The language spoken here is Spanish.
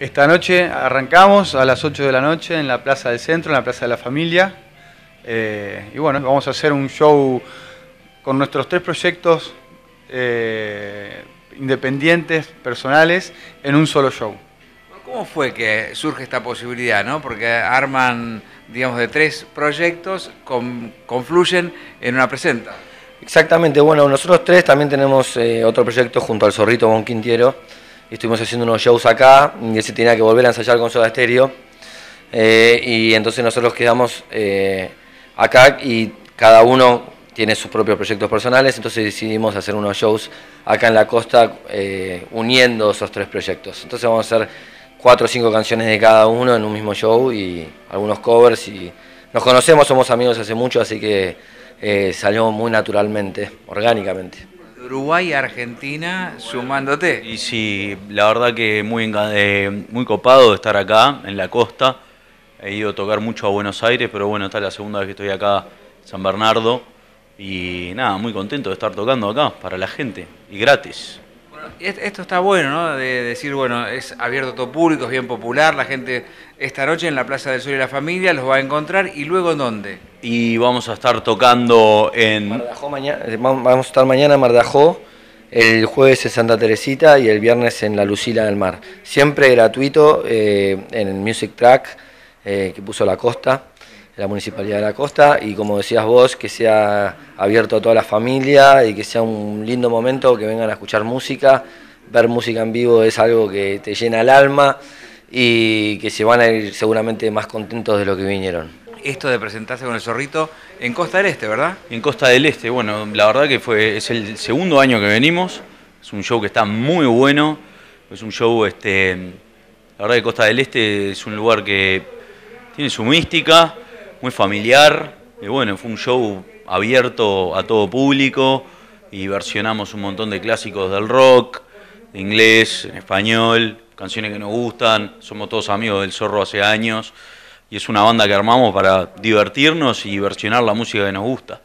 Esta noche arrancamos a las 8 de la noche en la Plaza del Centro, en la Plaza de la Familia. Eh, y bueno, vamos a hacer un show con nuestros tres proyectos eh, independientes, personales, en un solo show. ¿Cómo fue que surge esta posibilidad? ¿no? Porque arman, digamos, de tres proyectos, confluyen en una presenta. Exactamente, bueno, nosotros tres también tenemos eh, otro proyecto junto al Zorrito Bon Quintiero. Estuvimos haciendo unos shows acá y él se tenía que volver a ensayar con Soda Stereo. Eh, y entonces nosotros quedamos eh, acá y cada uno tiene sus propios proyectos personales, entonces decidimos hacer unos shows acá en la costa uniendo esos tres proyectos. Entonces vamos a hacer cuatro o cinco canciones de cada uno en un mismo show y algunos covers y nos conocemos, somos amigos hace mucho, así que eh, salió muy naturalmente, orgánicamente. Uruguay, Argentina, sumándote. Y sí, la verdad que muy, eh, muy copado de estar acá, en la costa. He ido a tocar mucho a Buenos Aires, pero bueno, esta es la segunda vez que estoy acá San Bernardo. Y nada, muy contento de estar tocando acá para la gente y gratis. Esto está bueno, ¿no? De decir, bueno, es abierto a todo público, es bien popular, la gente esta noche en la Plaza del Sol y la Familia los va a encontrar y luego ¿en dónde? Y vamos a estar tocando en... eh, vamos a estar mañana en Mardajó, el jueves en Santa Teresita y el viernes en la Lucila del Mar. Siempre gratuito eh, en el Music Track eh, que puso la costa la Municipalidad de la Costa y como decías vos, que sea abierto a toda la familia y que sea un lindo momento, que vengan a escuchar música. Ver música en vivo es algo que te llena el alma y que se van a ir seguramente más contentos de lo que vinieron. Esto de presentarse con el zorrito en Costa del Este, ¿verdad? En Costa del Este, bueno, la verdad que fue, es el segundo año que venimos, es un show que está muy bueno, es un show, este, la verdad que Costa del Este es un lugar que tiene su mística, muy familiar. Y bueno, fue un show abierto a todo público y versionamos un montón de clásicos del rock, de inglés, en español, canciones que nos gustan. Somos todos amigos del Zorro hace años y es una banda que armamos para divertirnos y versionar la música que nos gusta.